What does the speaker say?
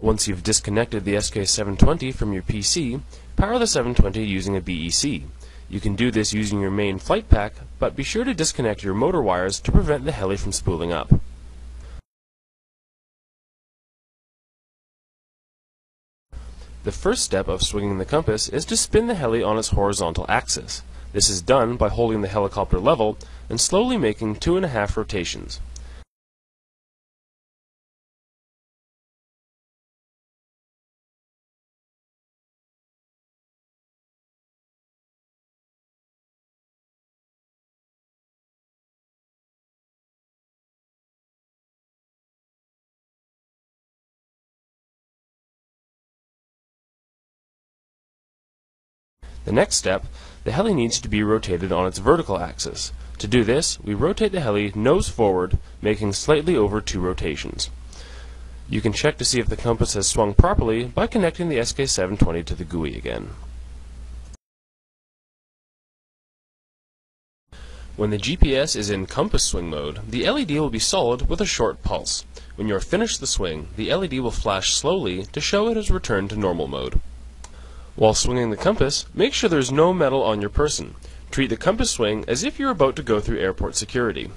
Once you've disconnected the SK720 from your PC, power the 720 using a BEC. You can do this using your main flight pack, but be sure to disconnect your motor wires to prevent the heli from spooling up. The first step of swinging the compass is to spin the heli on its horizontal axis. This is done by holding the helicopter level and slowly making two and a half rotations. The next step, the heli needs to be rotated on its vertical axis. To do this, we rotate the heli nose forward, making slightly over two rotations. You can check to see if the compass has swung properly by connecting the SK720 to the GUI again. When the GPS is in compass swing mode, the LED will be solid with a short pulse. When you are finished the swing, the LED will flash slowly to show it has returned to normal mode. While swinging the compass, make sure there's no metal on your person. Treat the compass swing as if you're about to go through airport security.